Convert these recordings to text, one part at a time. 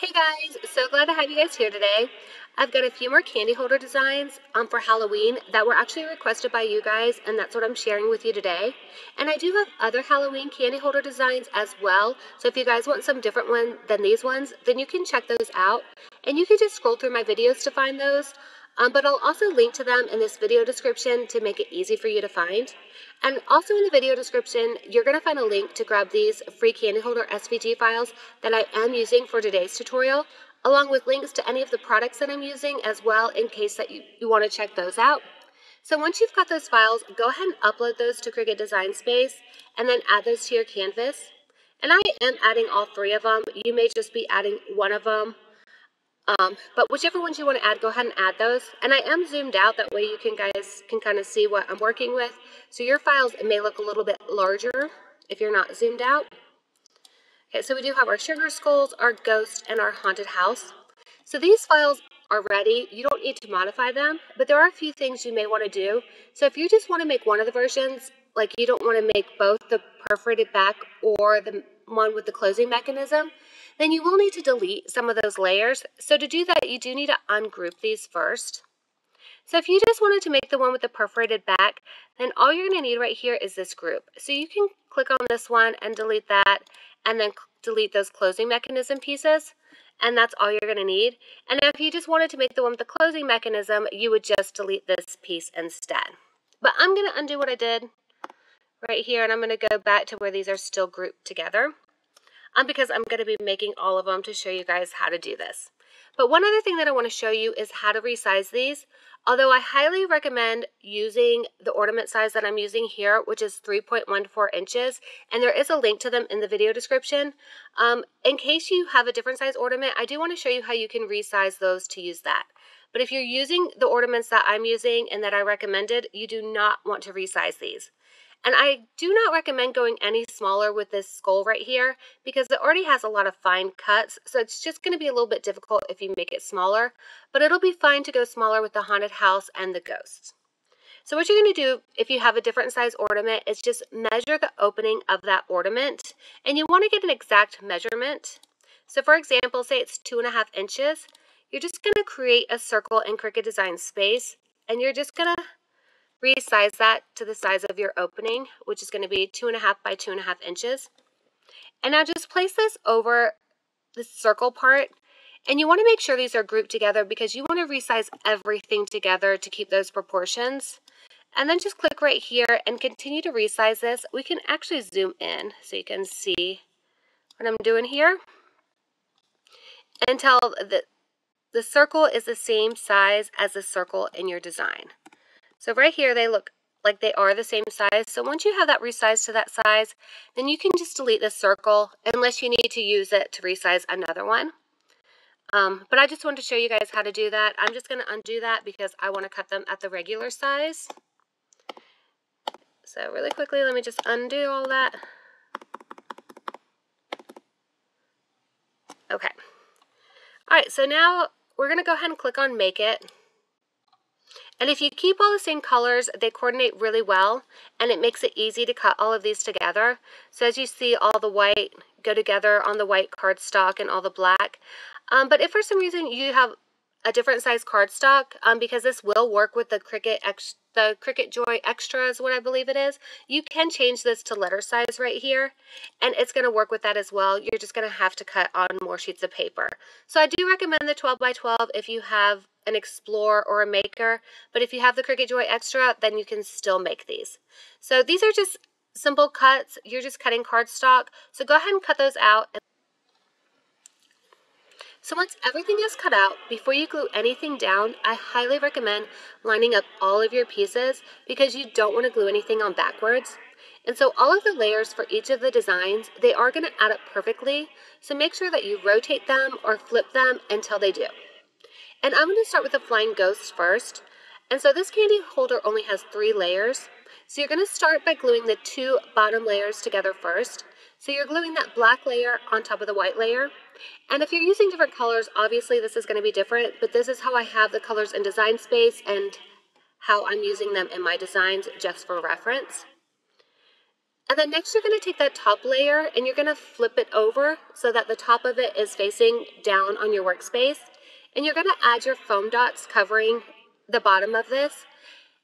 Hey guys, so glad to have you guys here today. I've got a few more candy holder designs um, for Halloween that were actually requested by you guys, and that's what I'm sharing with you today. And I do have other Halloween candy holder designs as well, so if you guys want some different one than these ones, then you can check those out. And you can just scroll through my videos to find those. Um, but I'll also link to them in this video description to make it easy for you to find. And also in the video description, you're going to find a link to grab these free candy holder SVG files that I am using for today's tutorial, along with links to any of the products that I'm using as well in case that you, you want to check those out. So once you've got those files, go ahead and upload those to Cricut Design Space and then add those to your canvas. And I am adding all three of them. You may just be adding one of them um, but whichever ones you want to add, go ahead and add those. And I am zoomed out, that way you can guys can kind of see what I'm working with. So your files may look a little bit larger if you're not zoomed out. Okay, so we do have our sugar skulls, our ghost, and our haunted house. So these files are ready. You don't need to modify them, but there are a few things you may want to do. So if you just want to make one of the versions, like you don't want to make both the perforated back or the one with the closing mechanism, then you will need to delete some of those layers. So to do that, you do need to ungroup these first. So if you just wanted to make the one with the perforated back, then all you're going to need right here is this group. So you can click on this one and delete that, and then delete those closing mechanism pieces, and that's all you're going to need. And if you just wanted to make the one with the closing mechanism, you would just delete this piece instead. But I'm going to undo what I did right here, and I'm going to go back to where these are still grouped together um, because I'm going to be making all of them to show you guys how to do this. But one other thing that I want to show you is how to resize these. Although I highly recommend using the ornament size that I'm using here, which is 3.14 inches, and there is a link to them in the video description. Um, in case you have a different size ornament, I do want to show you how you can resize those to use that. But if you're using the ornaments that I'm using and that I recommended, you do not want to resize these. And I do not recommend going any smaller with this skull right here because it already has a lot of fine cuts. So it's just going to be a little bit difficult if you make it smaller, but it'll be fine to go smaller with the haunted house and the ghosts. So what you're going to do if you have a different size ornament is just measure the opening of that ornament and you want to get an exact measurement. So for example, say it's two and a half inches, you're just going to create a circle in Cricut Design Space and you're just going to resize that to the size of your opening, which is going to be two and a half by two and a half inches. And now just place this over the circle part. And you want to make sure these are grouped together because you want to resize everything together to keep those proportions. And then just click right here and continue to resize this. We can actually zoom in so you can see what I'm doing here. Until the, the circle is the same size as the circle in your design. So right here, they look like they are the same size. So once you have that resized to that size, then you can just delete this circle unless you need to use it to resize another one. Um, but I just wanted to show you guys how to do that. I'm just going to undo that because I want to cut them at the regular size. So really quickly, let me just undo all that. Okay. All right, so now we're going to go ahead and click on Make It. And if you keep all the same colors, they coordinate really well and it makes it easy to cut all of these together. So as you see, all the white go together on the white cardstock and all the black. Um, but if for some reason you have a different size cardstock, um, because this will work with the Cricut X, the Cricut Joy Xtra is what I believe it is, you can change this to letter size right here, and it's going to work with that as well. You're just going to have to cut on more sheets of paper. So I do recommend the 12 by 12 if you have an Explorer or a Maker, but if you have the Cricut Joy Xtra, then you can still make these. So these are just simple cuts. You're just cutting cardstock. So go ahead and cut those out. So once everything is cut out, before you glue anything down, I highly recommend lining up all of your pieces because you don't want to glue anything on backwards. And so all of the layers for each of the designs, they are going to add up perfectly. So make sure that you rotate them or flip them until they do. And I'm going to start with the Flying ghosts first. And so this candy holder only has three layers. So you're going to start by gluing the two bottom layers together first. So you're gluing that black layer on top of the white layer. And if you're using different colors, obviously this is going to be different, but this is how I have the colors in Design Space and how I'm using them in my designs just for reference. And then next you're going to take that top layer and you're going to flip it over so that the top of it is facing down on your workspace. And you're going to add your foam dots covering the bottom of this.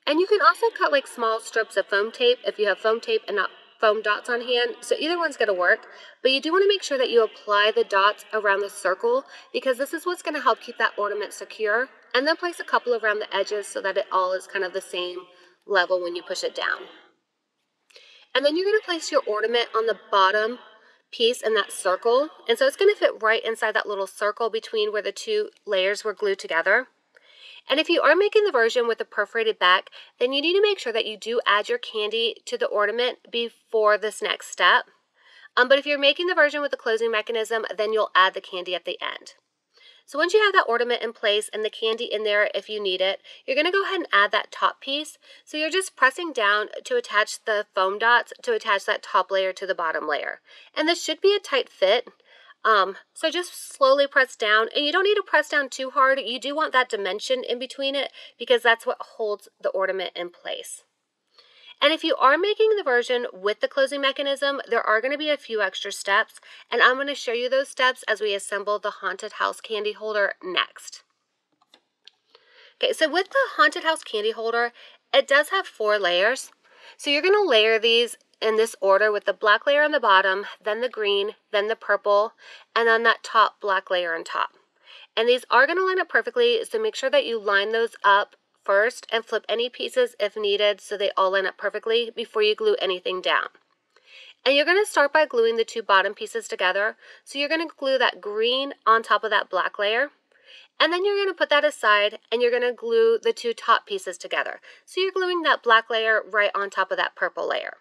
And you can also cut like small strips of foam tape if you have foam tape and not foam dots on hand. So either one's going to work, but you do want to make sure that you apply the dots around the circle because this is what's going to help keep that ornament secure. And then place a couple around the edges so that it all is kind of the same level when you push it down. And then you're going to place your ornament on the bottom piece in that circle. And so it's going to fit right inside that little circle between where the two layers were glued together. And if you are making the version with a perforated back, then you need to make sure that you do add your candy to the ornament before this next step. Um, but if you're making the version with the closing mechanism, then you'll add the candy at the end. So once you have that ornament in place and the candy in there if you need it, you're to go ahead and add that top piece. So you're just pressing down to attach the foam dots to attach that top layer to the bottom layer. And this should be a tight fit. Um, so just slowly press down and you don't need to press down too hard. You do want that dimension in between it because that's what holds the ornament in place. And if you are making the version with the closing mechanism, there are going to be a few extra steps, and I'm going to show you those steps as we assemble the Haunted House candy holder next. Okay, so with the Haunted House candy holder, it does have four layers. So you're going to layer these in this order with the black layer on the bottom, then the green, then the purple, and then that top black layer on top. And these are going to line up perfectly, so make sure that you line those up first and flip any pieces if needed so they all line up perfectly before you glue anything down. And you're going to start by gluing the two bottom pieces together. So you're going to glue that green on top of that black layer. And then you're going to put that aside and you're going to glue the two top pieces together. So you're gluing that black layer right on top of that purple layer.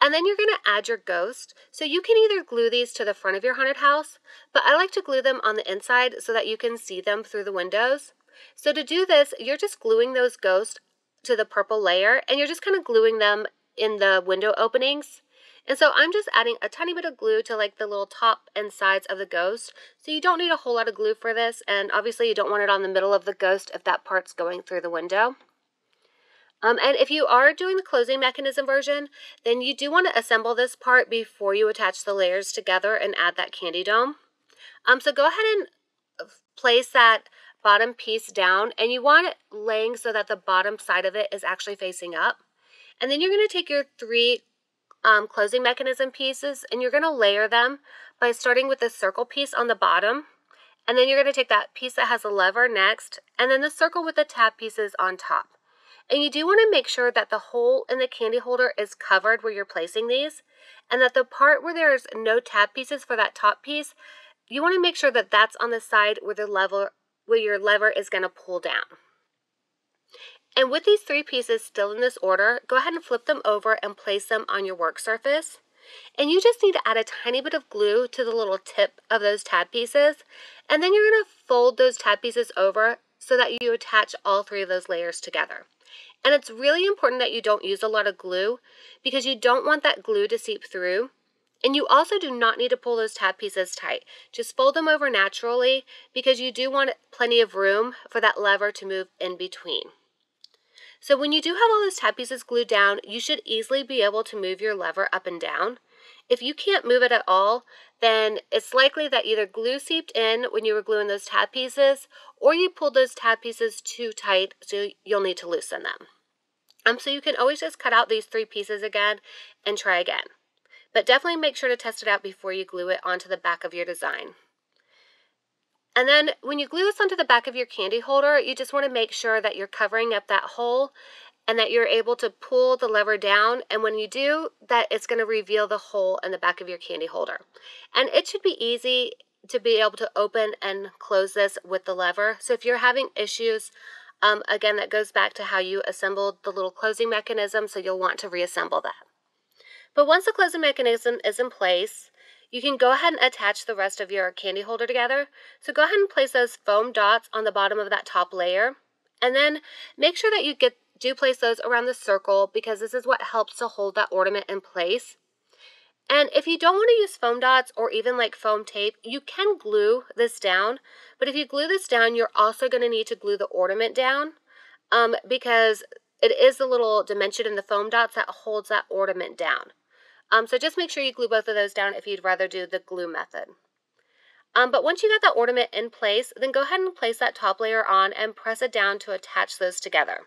And then you're going to add your ghost. So you can either glue these to the front of your haunted house, but I like to glue them on the inside so that you can see them through the windows. So to do this, you're just gluing those ghosts to the purple layer and you're just kind of gluing them in the window openings. And so I'm just adding a tiny bit of glue to like the little top and sides of the ghost. So you don't need a whole lot of glue for this. And obviously you don't want it on the middle of the ghost if that part's going through the window. Um, and if you are doing the closing mechanism version, then you do want to assemble this part before you attach the layers together and add that candy dome. Um, so go ahead and place that bottom piece down and you want it laying so that the bottom side of it is actually facing up. And then you're going to take your three um, closing mechanism pieces and you're going to layer them by starting with the circle piece on the bottom. And then you're going to take that piece that has a lever next and then the circle with the tab pieces on top. And you do want to make sure that the hole in the candy holder is covered where you're placing these and that the part where there's no tab pieces for that top piece, you want to make sure that that's on the side where the lever where your lever is going to pull down. And with these three pieces still in this order, go ahead and flip them over and place them on your work surface. And you just need to add a tiny bit of glue to the little tip of those tab pieces. And then you're going to fold those tab pieces over so that you attach all three of those layers together. And it's really important that you don't use a lot of glue because you don't want that glue to seep through. And you also do not need to pull those tab pieces tight. Just fold them over naturally because you do want plenty of room for that lever to move in between. So when you do have all those tab pieces glued down, you should easily be able to move your lever up and down. If you can't move it at all, then it's likely that either glue seeped in when you were gluing those tab pieces or you pulled those tab pieces too tight so you'll need to loosen them. Um, so you can always just cut out these three pieces again and try again but definitely make sure to test it out before you glue it onto the back of your design. And then when you glue this onto the back of your candy holder, you just want to make sure that you're covering up that hole and that you're able to pull the lever down. And when you do, that it's going to reveal the hole in the back of your candy holder. And it should be easy to be able to open and close this with the lever. So if you're having issues, um, again, that goes back to how you assembled the little closing mechanism, so you'll want to reassemble that. But once the closing mechanism is in place, you can go ahead and attach the rest of your candy holder together. So go ahead and place those foam dots on the bottom of that top layer. And then make sure that you get do place those around the circle because this is what helps to hold that ornament in place. And if you don't want to use foam dots or even like foam tape, you can glue this down. But if you glue this down, you're also going to need to glue the ornament down um, because it is the little dimension in the foam dots that holds that ornament down. Um, so just make sure you glue both of those down if you'd rather do the glue method. Um, but once you got that ornament in place, then go ahead and place that top layer on and press it down to attach those together.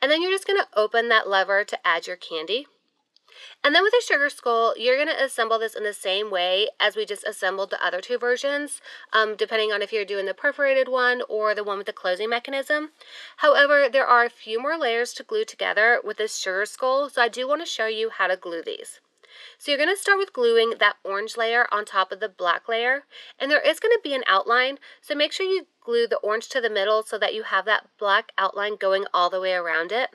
And then you're just going to open that lever to add your candy. And then with the sugar skull, you're going to assemble this in the same way as we just assembled the other two versions, um, depending on if you're doing the perforated one or the one with the closing mechanism. However, there are a few more layers to glue together with this sugar skull, so I do want to show you how to glue these. So you're going to start with gluing that orange layer on top of the black layer, and there is going to be an outline, so make sure you glue the orange to the middle so that you have that black outline going all the way around it.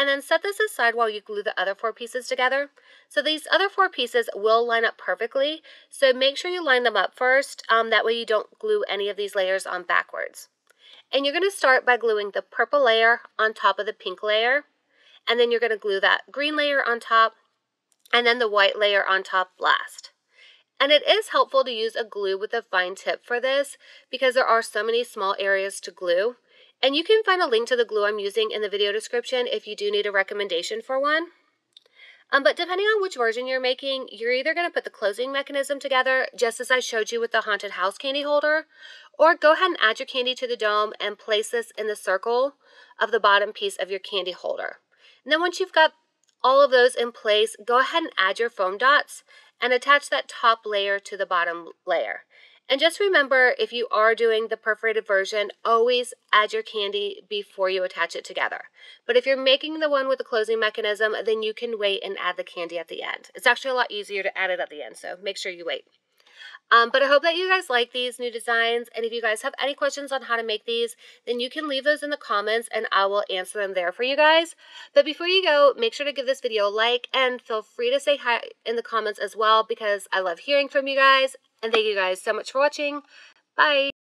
And then set this aside while you glue the other four pieces together. So these other four pieces will line up perfectly, so make sure you line them up first, um, that way you don't glue any of these layers on backwards. And you're going to start by gluing the purple layer on top of the pink layer, and then you're going to glue that green layer on top, and then the white layer on top last. And it is helpful to use a glue with a fine tip for this because there are so many small areas to glue. And you can find a link to the glue I'm using in the video description if you do need a recommendation for one. Um, but depending on which version you're making, you're either going to put the closing mechanism together, just as I showed you with the haunted house candy holder, or go ahead and add your candy to the dome and place this in the circle of the bottom piece of your candy holder. And then once you've got all of those in place, go ahead and add your foam dots and attach that top layer to the bottom layer. And just remember, if you are doing the perforated version, always add your candy before you attach it together. But if you're making the one with the closing mechanism, then you can wait and add the candy at the end. It's actually a lot easier to add it at the end, so make sure you wait. Um, but I hope that you guys like these new designs. And if you guys have any questions on how to make these, then you can leave those in the comments and I will answer them there for you guys. But before you go, make sure to give this video a like and feel free to say hi in the comments as well because I love hearing from you guys and thank you guys so much for watching. Bye!